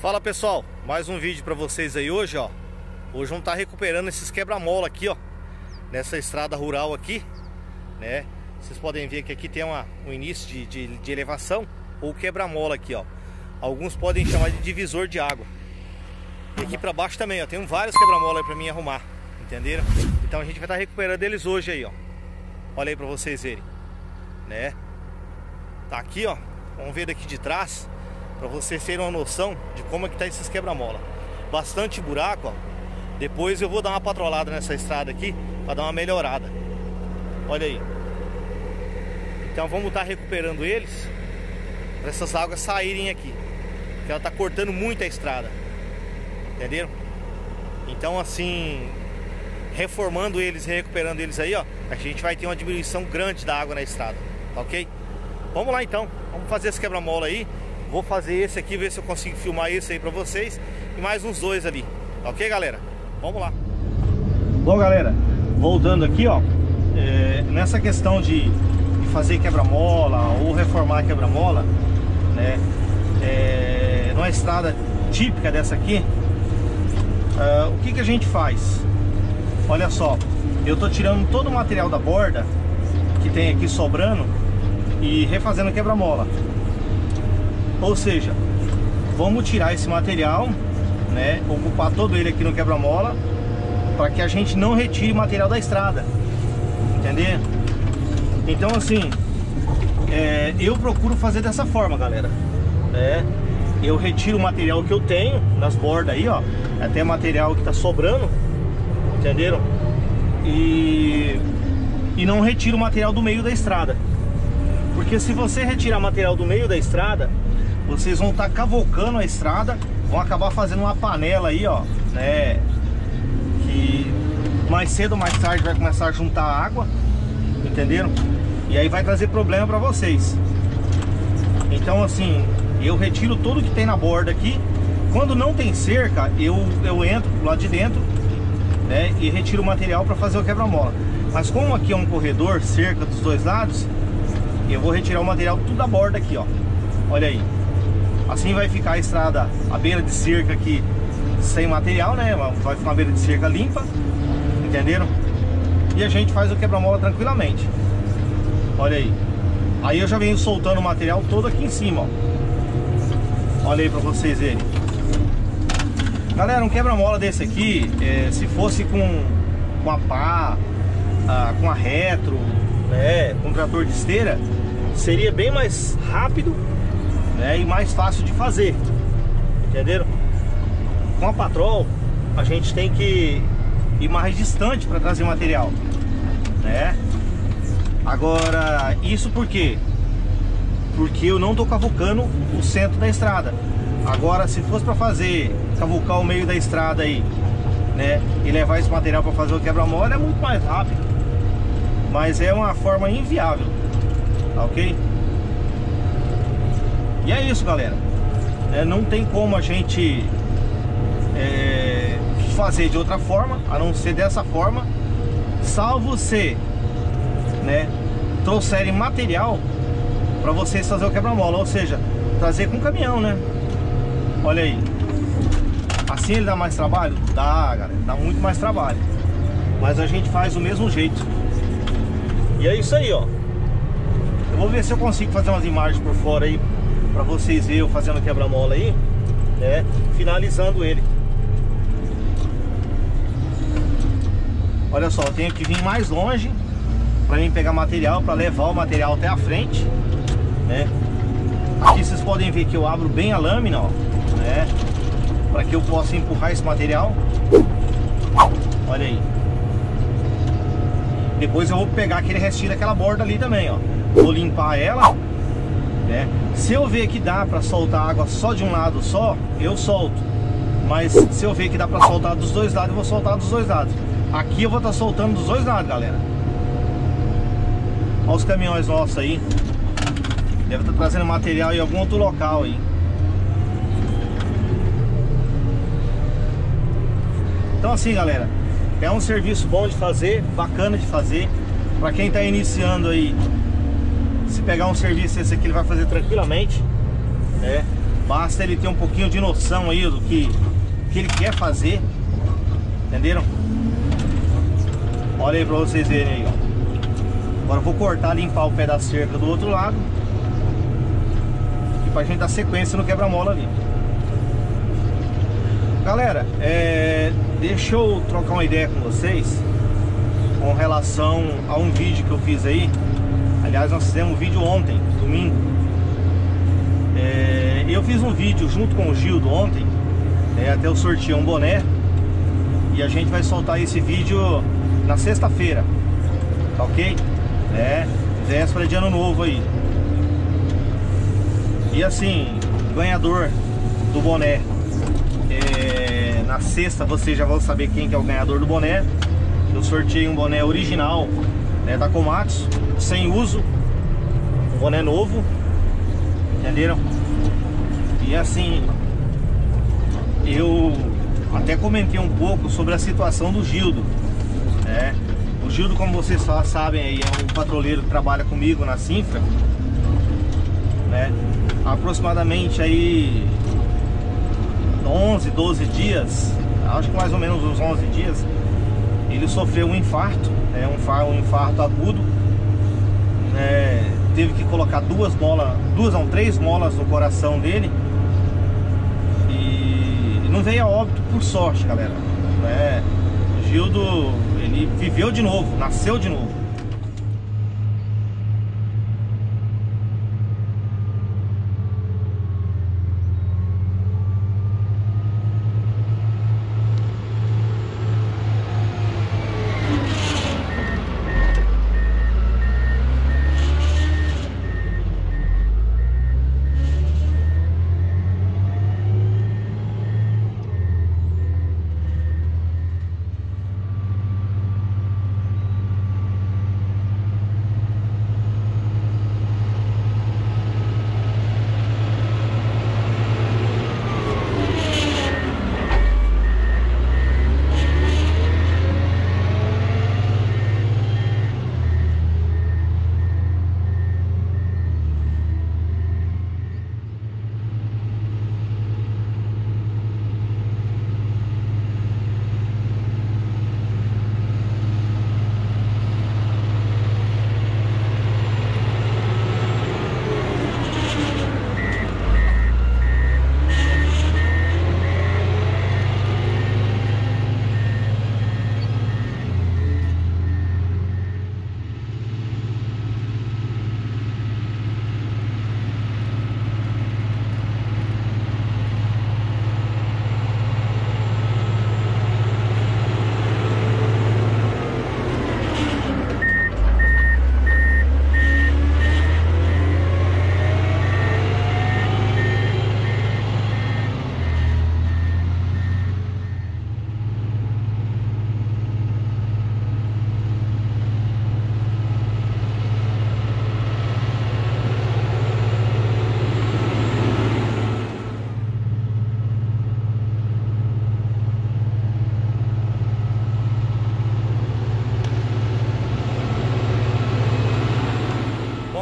Fala pessoal, mais um vídeo para vocês aí hoje, ó. Hoje vamos estar tá recuperando esses quebra-mola aqui, ó, nessa estrada rural aqui, né? Vocês podem ver que aqui tem uma, um início de, de, de elevação ou quebra-mola aqui, ó. Alguns podem chamar de divisor de água. E aqui para baixo também, ó, tem vários quebra-mola para mim arrumar, entenderam? Então a gente vai estar tá recuperando eles hoje aí, ó. Olha aí para vocês verem, né? Tá aqui, ó. Vamos ver daqui de trás. Para vocês terem uma noção de como é que tá esses quebra-mola. Bastante buraco, ó. Depois eu vou dar uma patrolada nessa estrada aqui para dar uma melhorada. Olha aí. Então vamos estar tá recuperando eles para essas águas saírem aqui. Porque ela tá cortando muito a estrada. Entenderam? Então assim, reformando eles, recuperando eles aí, ó, a gente vai ter uma diminuição grande da água na estrada, tá ok? Vamos lá então, vamos fazer esse quebra-mola aí Vou fazer esse aqui, ver se eu consigo filmar esse aí pra vocês E mais uns dois ali Ok, galera? Vamos lá Bom, galera Voltando aqui, ó é, Nessa questão de, de fazer quebra-mola Ou reformar quebra-mola Né é, Numa estrada típica dessa aqui é, O que que a gente faz? Olha só Eu tô tirando todo o material da borda Que tem aqui sobrando E refazendo quebra-mola ou seja, vamos tirar esse material, né, ocupar todo ele aqui no quebra-mola, para que a gente não retire material da estrada, entender? Então assim, é, eu procuro fazer dessa forma, galera. É, eu retiro o material que eu tenho nas bordas aí, ó, até material que tá sobrando, entenderam? E, e não retiro o material do meio da estrada. Porque se você retirar material do meio da estrada, vocês vão estar tá cavocando a estrada, vão acabar fazendo uma panela aí, ó, né? Que mais cedo ou mais tarde vai começar a juntar água, entenderam? E aí vai trazer problema para vocês. Então assim, eu retiro tudo que tem na borda aqui. Quando não tem cerca, eu, eu entro lá de dentro né, e retiro o material para fazer o quebra-mola. Mas como aqui é um corredor, cerca dos dois lados, eu vou retirar o material tudo da borda aqui, ó. Olha aí. Assim vai ficar a estrada, a beira de cerca aqui sem material, né? Vai ficar uma beira de cerca limpa, entenderam? E a gente faz o quebra-mola tranquilamente. Olha aí. Aí eu já venho soltando o material todo aqui em cima, ó. Olha aí pra vocês verem. Galera, um quebra-mola desse aqui, é, se fosse com, com a pá, a, com a retro, né, com trator de esteira, seria bem mais rápido né, e mais fácil de fazer, entenderam? Com a Patrol, a gente tem que ir mais distante para trazer material, né? Agora, isso por quê? Porque eu não tô cavucando o centro da estrada. Agora, se fosse para fazer, cavucar o meio da estrada aí, né? E levar esse material para fazer o quebra-mola é muito mais rápido. Mas é uma forma inviável, tá ok? E é isso, galera. É, não tem como a gente é, fazer de outra forma, a não ser dessa forma, salvo se, né, trouxerem material para vocês fazer o quebra-mola, ou seja, trazer com caminhão, né? Olha aí. Assim ele dá mais trabalho? Dá, galera, dá muito mais trabalho. Mas a gente faz do mesmo jeito. E é isso aí, ó. Eu vou ver se eu consigo fazer umas imagens por fora aí Pra vocês verem eu fazendo quebra-mola aí né? Finalizando ele Olha só, eu tenho que vir mais longe Pra mim pegar material, pra levar o material até a frente né? Aqui vocês podem ver que eu abro bem a lâmina, ó né? Pra que eu possa empurrar esse material Olha aí Depois eu vou pegar aquele restinho daquela borda ali também, ó Vou limpar ela né? Se eu ver que dá para soltar água só de um lado só, eu solto. Mas se eu ver que dá para soltar dos dois lados, eu vou soltar dos dois lados. Aqui eu vou estar tá soltando dos dois lados, galera. Olha os caminhões nossos aí. Deve estar tá trazendo material em algum outro local aí. Então assim, galera, é um serviço bom de fazer, bacana de fazer. Para quem está iniciando aí, se pegar um serviço esse aqui, ele vai fazer tranquilamente, né? Basta ele ter um pouquinho de noção aí do que, que ele quer fazer, entenderam? Olha aí para vocês verem aí, ó. Agora eu vou cortar, limpar o pé da cerca do outro lado. E pra gente dar sequência no quebra-mola ali. Galera, é, deixa eu trocar uma ideia com vocês com relação a um vídeo que eu fiz aí. Aliás, nós fizemos um vídeo ontem, domingo. É, eu fiz um vídeo junto com o Gildo ontem, é, até eu sorteei um boné. E a gente vai soltar esse vídeo na sexta-feira, tá ok? É, véspera de ano novo aí. E assim, ganhador do boné. É, na sexta vocês já vão saber quem que é o ganhador do boné. Eu sorteei um boné original né, da Komatsu, sem uso. Um boné novo. Entenderam? E assim, eu até comentei um pouco sobre a situação do Gildo. Né? O Gildo, como vocês sabem, é um patrulheiro que trabalha comigo na Sinfra. Né? Aproximadamente aí 11, 12 dias, acho que mais ou menos uns 11 dias, ele sofreu um infarto, né? um, um infarto agudo. Né? Teve que colocar duas molas, duas não, três molas no coração dele. E não veio a óbito por sorte, galera. Né? Gildo ele viveu de novo, nasceu de novo.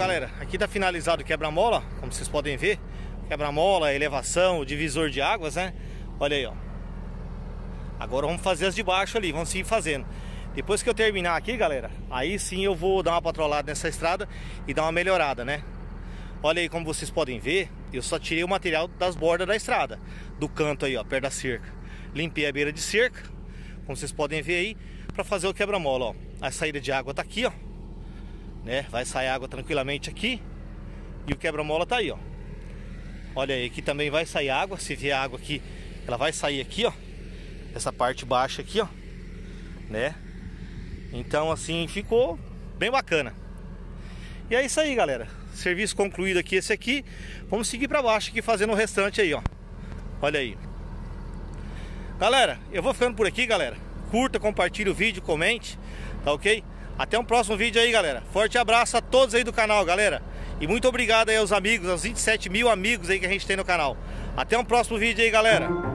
Galera, aqui tá finalizado o quebra-mola, como vocês podem ver. Quebra-mola, elevação, divisor de águas, né? Olha aí, ó. Agora vamos fazer as de baixo ali, vamos seguir fazendo. Depois que eu terminar aqui, galera, aí sim eu vou dar uma patrolada nessa estrada e dar uma melhorada, né? Olha aí como vocês podem ver, eu só tirei o material das bordas da estrada, do canto aí, ó, perto da cerca. Limpei a beira de cerca, como vocês podem ver aí, para fazer o quebra-mola, ó. A saída de água tá aqui, ó né? Vai sair água tranquilamente aqui. E o quebra-mola tá aí, ó. Olha aí, aqui também vai sair água. Se vier água aqui, ela vai sair aqui, ó. Essa parte baixa aqui, ó. Né? Então, assim, ficou bem bacana. E é isso aí, galera. Serviço concluído aqui, esse aqui. Vamos seguir para baixo aqui, fazendo o restante aí, ó. Olha aí. Galera, eu vou ficando por aqui, galera. Curta, compartilhe o vídeo, comente, tá ok? Até um próximo vídeo aí, galera. Forte abraço a todos aí do canal, galera. E muito obrigado aí aos amigos, aos 27 mil amigos aí que a gente tem no canal. Até um próximo vídeo aí, galera.